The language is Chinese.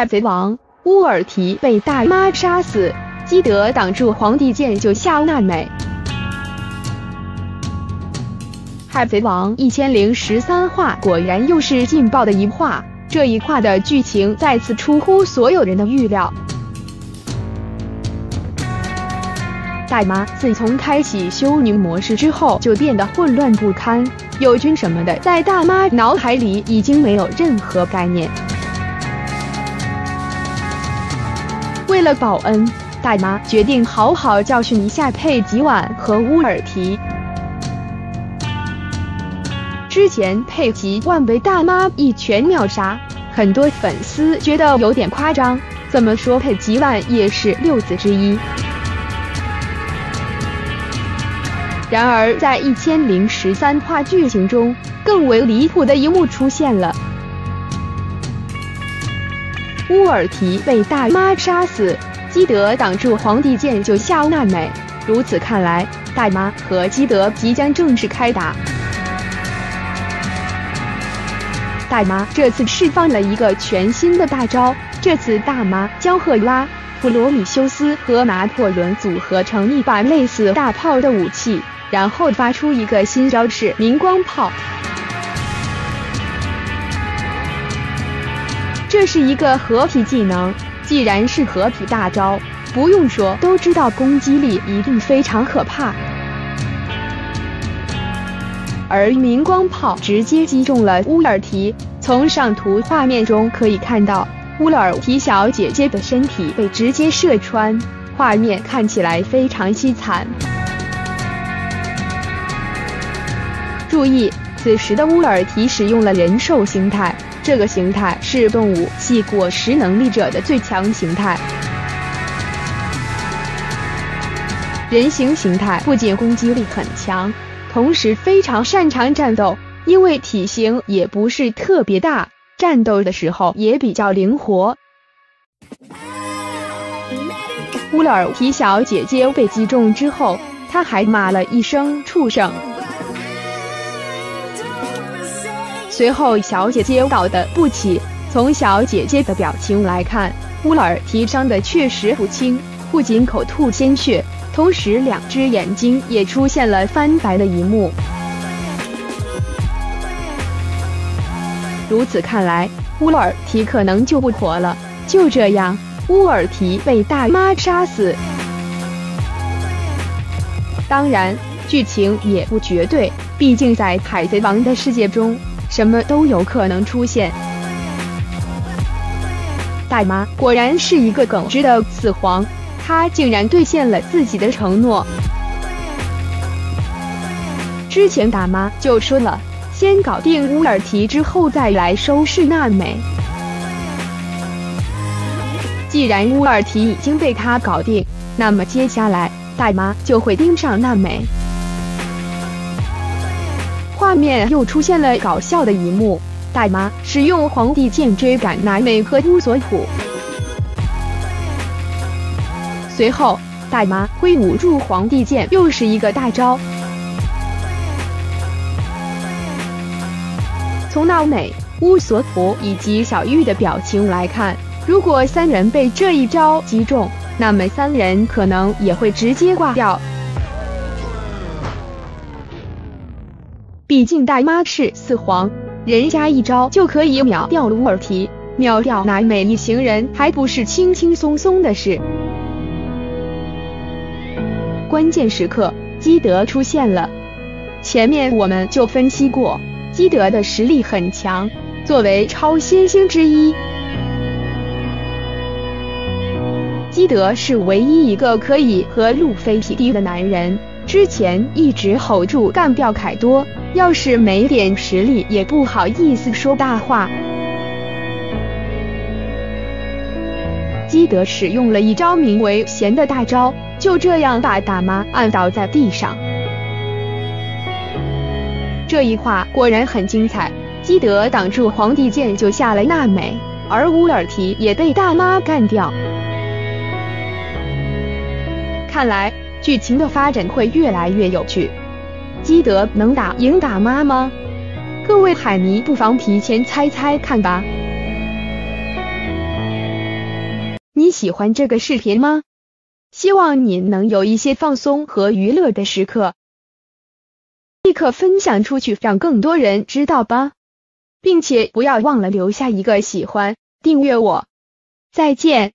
海贼王乌尔提被大妈杀死，基德挡住皇帝剑救下娜美。海贼王一千零十三话果然又是劲爆的一话，这一话的剧情再次出乎所有人的预料。大妈自从开启修女模式之后，就变得混乱不堪，友军什么的，在大妈脑海里已经没有任何概念。为了报恩，大妈决定好好教训一下佩吉婉和乌尔提。之前佩吉万被大妈一拳秒杀，很多粉丝觉得有点夸张。怎么说佩吉万也是六子之一。然而在一千零十三话剧情中，更为离谱的一幕出现了。乌尔提被大妈杀死，基德挡住皇帝剑救夏娜美。如此看来，大妈和基德即将正式开打。大妈这次释放了一个全新的大招，这次大妈将赫拉、普罗米修斯和拿破仑组合成一把类似大炮的武器，然后发出一个新招式——明光炮。这是一个合体技能，既然是合体大招，不用说都知道攻击力一定非常可怕。而明光炮直接击中了乌尔提，从上图画面中可以看到，乌尔提小姐姐的身体被直接射穿，画面看起来非常凄惨。注意，此时的乌尔提使用了人兽形态。这个形态是动物系果实能力者的最强形态。人形形态不仅攻击力很强，同时非常擅长战斗，因为体型也不是特别大，战斗的时候也比较灵活。乌尔提小姐姐被击中之后，她还骂了一声“畜生”。随后，小姐姐倒的不起。从小姐姐的表情来看，乌尔提伤的确实不轻，不仅口吐鲜血，同时两只眼睛也出现了翻白的一幕。如此看来，乌尔提可能就不活了。就这样，乌尔提被大妈杀死。当然，剧情也不绝对，毕竟在海贼王的世界中。什么都有可能出现。大妈果然是一个耿直的死皇，她竟然兑现了自己的承诺。之前大妈就说了，先搞定乌尔提之后再来收拾娜美。既然乌尔提已经被他搞定，那么接下来大妈就会盯上娜美。画面又出现了搞笑的一幕，大妈使用皇帝剑追赶娜美和乌索普，随后大妈挥舞住皇帝剑，又是一个大招。从娜美、乌索普以及小玉的表情来看，如果三人被这一招击中，那么三人可能也会直接挂掉。毕竟大妈是四皇，人家一招就可以秒掉乌尔提，秒掉娜美一行人还不是轻轻松松的事。关键时刻，基德出现了。前面我们就分析过，基德的实力很强，作为超新星之一，基德是唯一一个可以和路飞匹敌的男人。之前一直吼住干掉凯多。要是没点实力，也不好意思说大话。基德使用了一招名为“弦”的大招，就这样把大妈按倒在地上。这一话果然很精彩，基德挡住皇帝剑救下了娜美，而乌尔提也被大妈干掉。看来剧情的发展会越来越有趣。基德能打赢打妈吗？各位海迷不妨提前猜猜看吧。你喜欢这个视频吗？希望你能有一些放松和娱乐的时刻。立刻分享出去，让更多人知道吧，并且不要忘了留下一个喜欢，订阅我。再见。